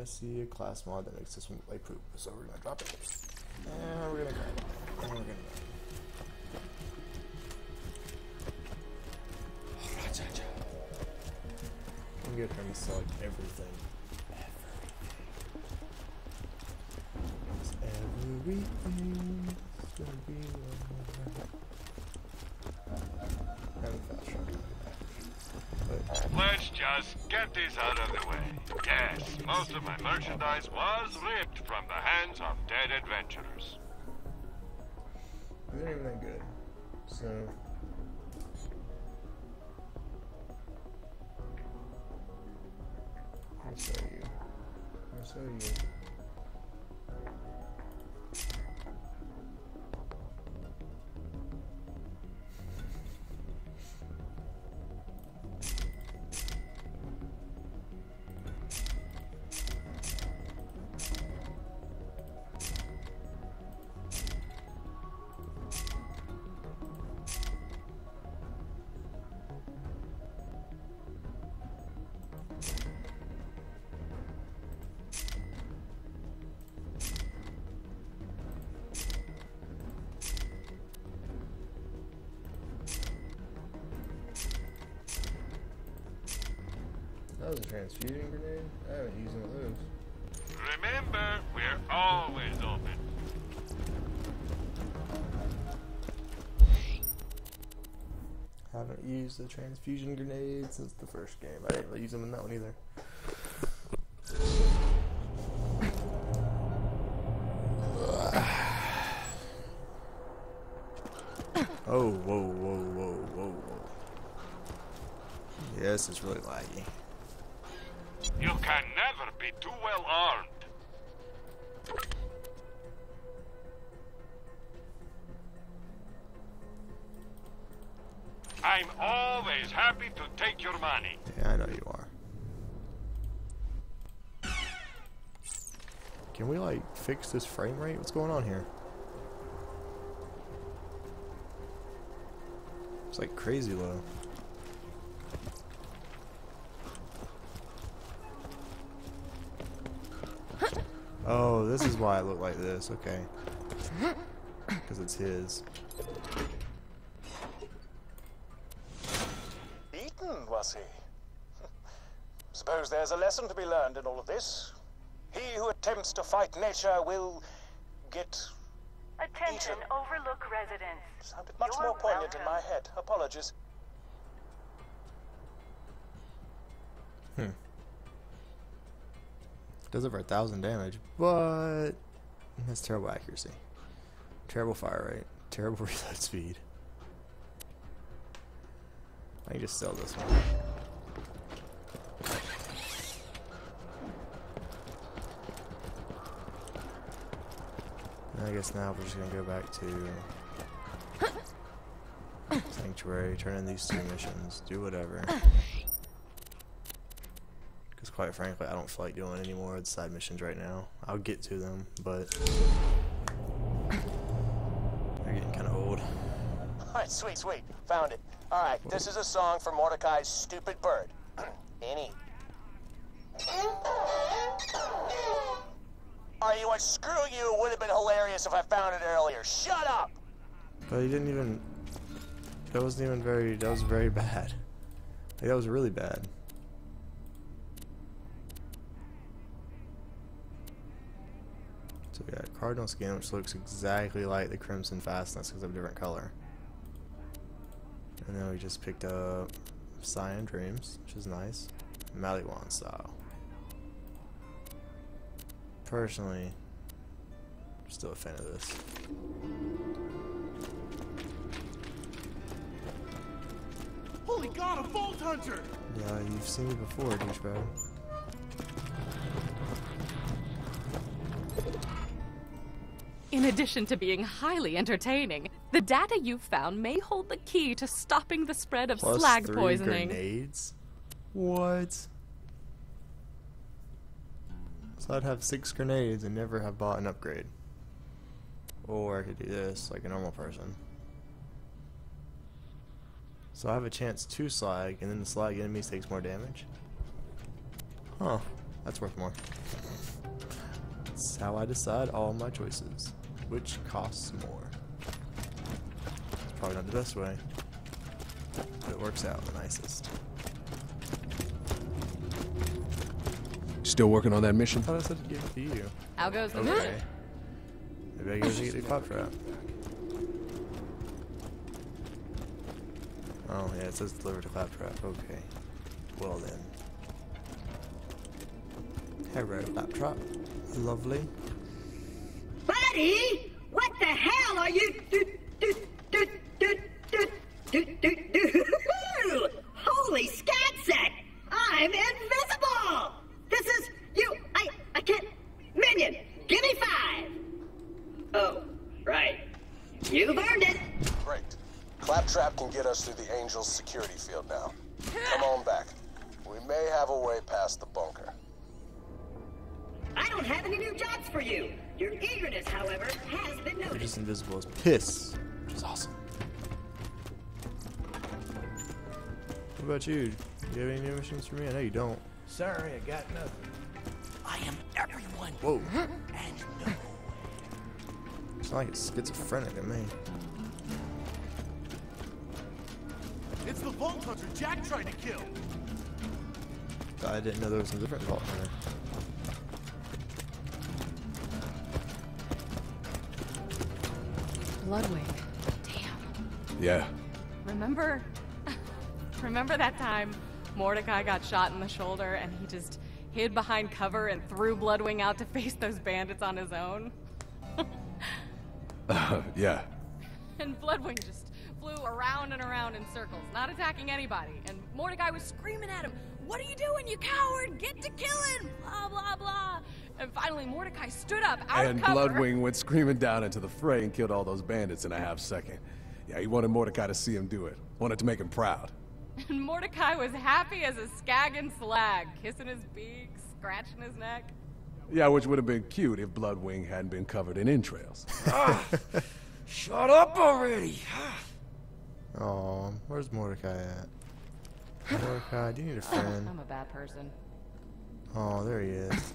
I see a class mod that makes this one play poop. So we're gonna drop it. And we're gonna grab it. And we're gonna I'm gonna try to select. Everything. Just get this out of the way. Yes, most of my merchandise was ripped from the hands of dead adventurers. they're not even that good. So I'll show you. I'll show you. That was a transfusion grenade? I haven't used one of those. Remember, we're always open. Haven't used the transfusion grenade since the first game. I didn't really use them in that one either. Oh, whoa, whoa, whoa, whoa, whoa. Yes, it's really laggy. You can never be too well armed. I'm always happy to take your money. Yeah, I know you are. Can we, like, fix this frame rate? What's going on here? It's like crazy low. Oh, this is why I look like this. Okay. Because it's his. Beaten, was he? Suppose there's a lesson to be learned in all of this. He who attempts to fight nature will get. Attention, Eaten. Overlook residents. Sounded much You're more poignant in my head. Apologies. Does over a thousand damage, but has terrible accuracy, terrible fire rate, terrible reload speed. I can just sell this one. I guess now we're just gonna go back to Sanctuary, turn in these two missions, do whatever. Quite frankly, I don't feel like doing any more of the side missions right now. I'll get to them, but they're getting kind of old. Alright, sweet, sweet. Found it. Alright, this is a song for Mordecai's stupid bird. Any. Are you what? Screw you. Would have been hilarious if I found it earlier. Shut up! But he didn't even. That wasn't even very. That was very bad. Like, that was really bad. So we got Cardinal skin, which looks exactly like the Crimson Fastness because of a different color. And then we just picked up Cyan Dreams, which is nice. Maliwan style. Personally, still a fan of this. Holy God, a Vault Hunter! Yeah, you've seen me before, douchebag. In addition to being highly entertaining, the data you've found may hold the key to stopping the spread of Plus slag three poisoning. grenades? What? So I'd have six grenades and never have bought an upgrade. Or I could do this like a normal person. So I have a chance to slag, and then the slag enemies takes more damage? Huh. That's worth more. That's how I decide all my choices. Which costs more. It's probably not the best way. But it works out the nicest. Still working on that mission? I thought I said to give it to you. How goes the Okay. Maybe I gotta get the claptrap. Oh yeah, it says deliver to claptrap. Okay. Well then. Hello, claptrap. Lovely. Buddy, what the hell are you do do do do do do do do? Holy scatsack! I'm invisible. This is you. I I can't. Minion, give me five. Oh, right. You've earned it. Great. Claptrap can get us through the Angel's security field now. Come on back. We may have a way past the bunker. I don't have any new jobs for you. Your eagerness, however, has been They're just invisible as piss. Which is awesome. What about you? Do you have any new missions for me? I know you don't. Sorry, I got nothing. I am everyone. Whoa. And no. It's not like it's schizophrenic to me. It's the Vault Hunter Jack tried to kill. I didn't know there was a different vault hunter. Bloodwing. Damn. Yeah. Remember? Remember that time Mordecai got shot in the shoulder and he just hid behind cover and threw Bloodwing out to face those bandits on his own? Uh, yeah. And Bloodwing just flew around and around in circles, not attacking anybody. And Mordecai was screaming at him, What are you doing, you coward? Get to killing! Blah, blah, blah. And finally, Mordecai stood up out And of cover. Bloodwing went screaming down into the fray and killed all those bandits in a half second. Yeah, he wanted Mordecai to see him do it. Wanted to make him proud. And Mordecai was happy as a skaggin' slag, kissing his beak, scratching his neck. Yeah, which would have been cute if Bloodwing hadn't been covered in entrails. Ah, shut up already. Oh, where's Mordecai at? Mordecai, do you need a friend? I'm a bad person. Oh, there he is.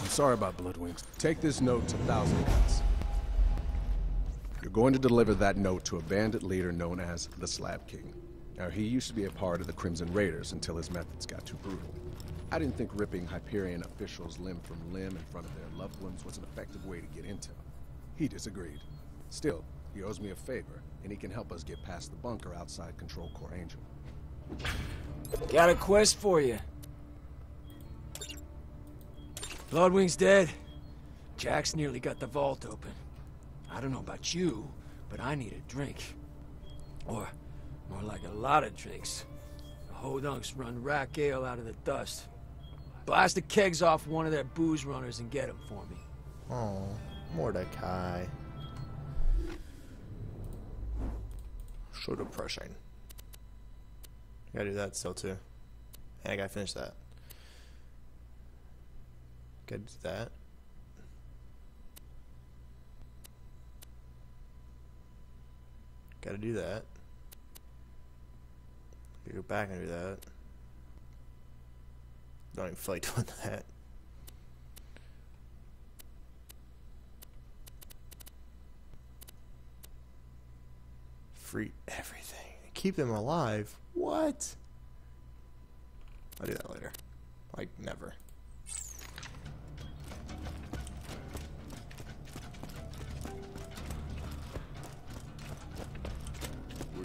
I'm sorry about Bloodwings. Take this note to Thousand Cuts. You're going to deliver that note to a bandit leader known as the Slab King. Now, he used to be a part of the Crimson Raiders until his methods got too brutal. I didn't think ripping Hyperion officials limb from limb in front of their loved ones was an effective way to get into intel. He disagreed. Still, he owes me a favor, and he can help us get past the bunker outside Control Core Angel. Got a quest for you. Bloodwing's dead. Jack's nearly got the vault open. I don't know about you, but I need a drink. Or, more like a lot of drinks. The Hodunks run Rakk Ale out of the dust. Blast the kegs off one of their booze runners and get 'em for me. Oh, Mordecai. So depressing. Gotta do that still too. And I gotta finish that. Gotta do that. Gotta do that. Gotta go back and do that. Don't even like doing that. Free everything. Keep them alive. What? I'll do that later. Like, never.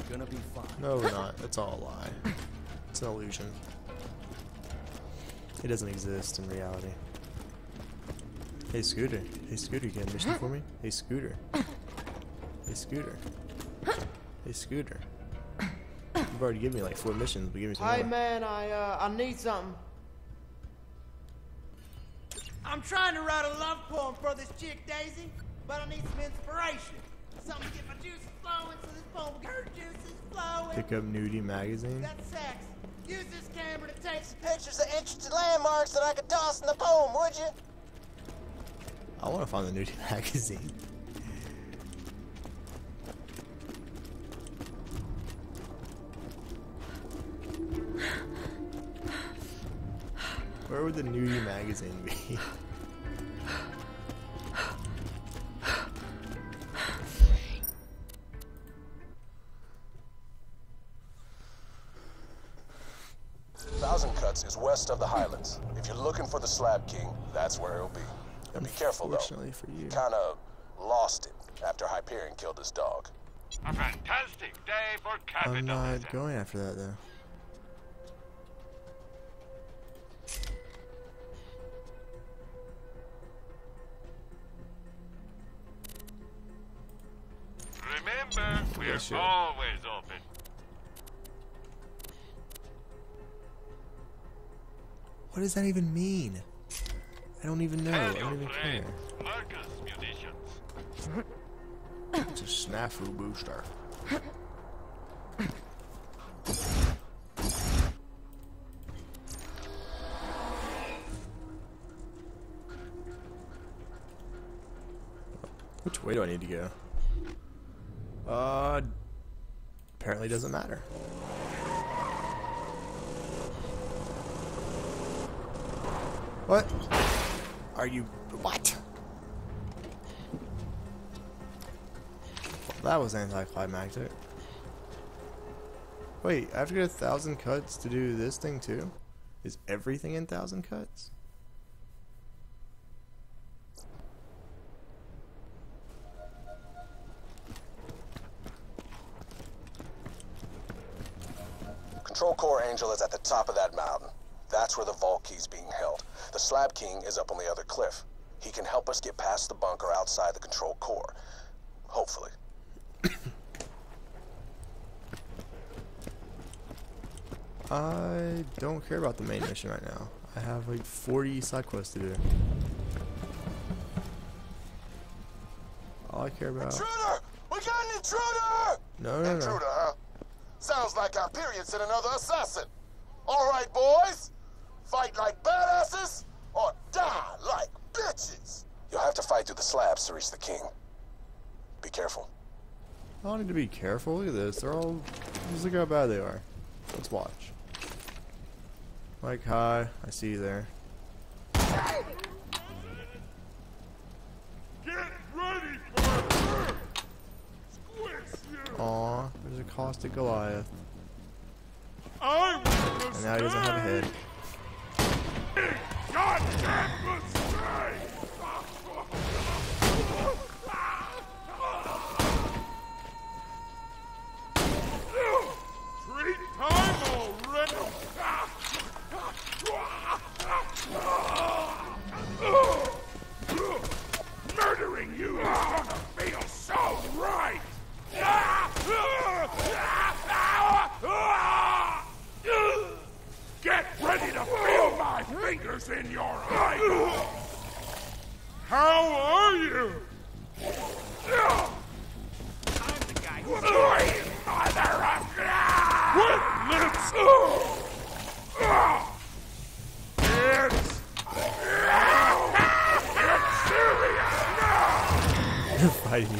Gonna be fine. No, we're not. It's all a lie. It's an illusion. It doesn't exist in reality. Hey, Scooter. Hey, Scooter, you got a mission for me? Hey, Scooter. Hey, Scooter. Hey, Scooter. You've already given me like four missions, but give me some Hey more. man, I uh, I need something. I'm trying to write a love poem for this chick Daisy, but I need some inspiration. Something to get my juices Pick up Nudie magazine. That's sex. Use this camera to take some Pictures of interesting landmarks that I could toss in the poem, would you? I want to find the Nudie magazine. Where would the nudie magazine be? Thousand is west of the Highlands. If you're looking for the Slab King, that's where he'll be. And Be careful though. Unfortunately for you. Kinda lost it after Hyperion killed his dog. A fantastic day for I'm not going after that though. Remember, we're Bullshit. What does that even mean? I don't even know. I don't even care. Marcus munitions. It's a snafu booster. Which way do I need to go? Uh, apparently doesn't matter. What? Are you what? That was anticlimactic. Wait, I have to get a thousand cuts to do this thing too? Is everything in thousand cuts? Control Core Angel is at the top of that mountain. That's where the Vault Key's being held. The Slab King is up on the other cliff. He can help us get past the bunker outside the Control Core. Hopefully. I don't care about the main mission right now. I have like 40 side quests to do. All I care about. Intruder! We got an intruder! No, no, no. Intruder, huh? Sounds like Hyperion sent another assassin. All right, boys. Fight like badasses or die like bitches. You'll have to fight through the slabs to reach the king. Be careful. I don't need to be careful. Look at this. They're all. Just look how bad they are. Let's watch. Mike, hi. I see you there. Get ready for! Squish you! Aw, there's a caustic Goliath. I And now he doesn't have a head. Goddamn mistake!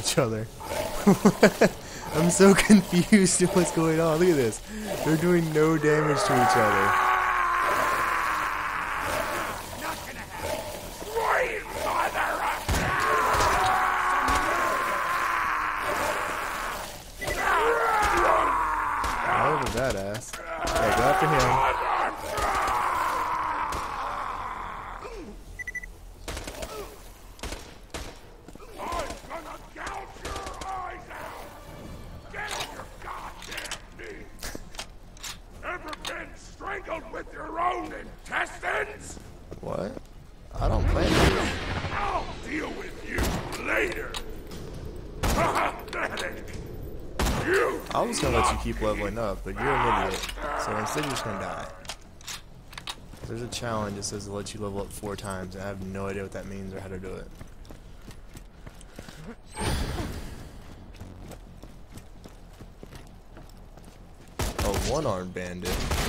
Each other. I'm so confused at what's going on. Look at this. They're doing no damage to each other. Sweet mother of the badass. Okay, go after him. I'm gonna gouge your eyes out! Get on your goddamn knees! Ever been strangled with your own intestines? What? I don't plan to. I'll deal with I was gonna let you keep leveling up, but you're an idiot. So instead you're just gonna die. There's a challenge that says to let you level up four times, and I have no idea what that means or how to do it. A one-armed bandit.